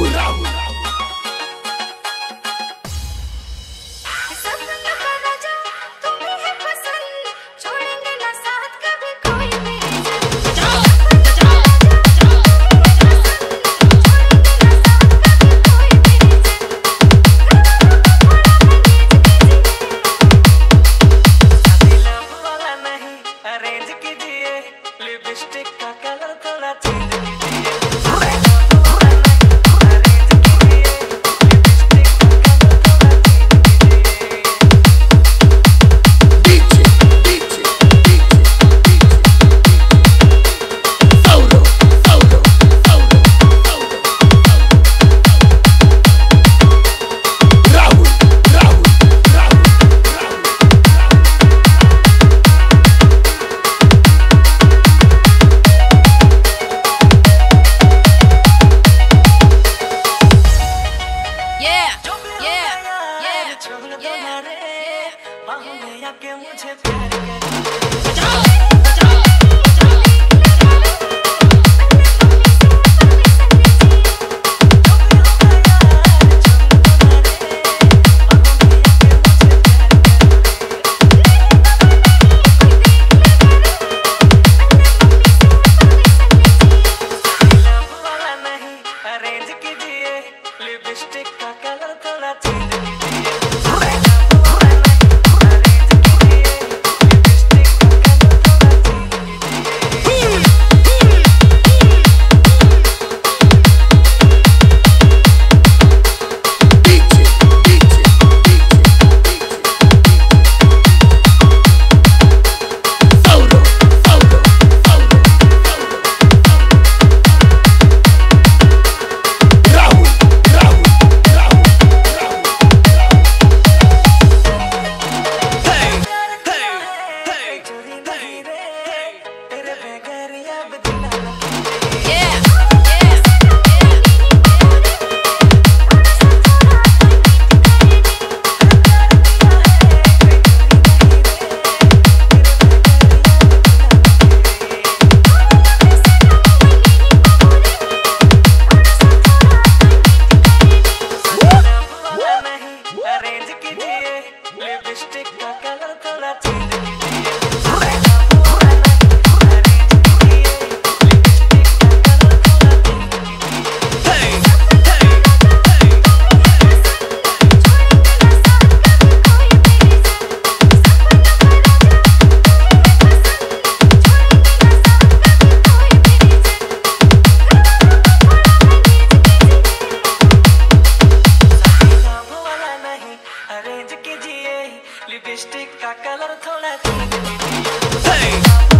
Rahul. Rahul arrange कीजिए lipstick गया कि मुझे प्यार कर? लिपस्टिक का कलर थोड़ा थोड़ा hey!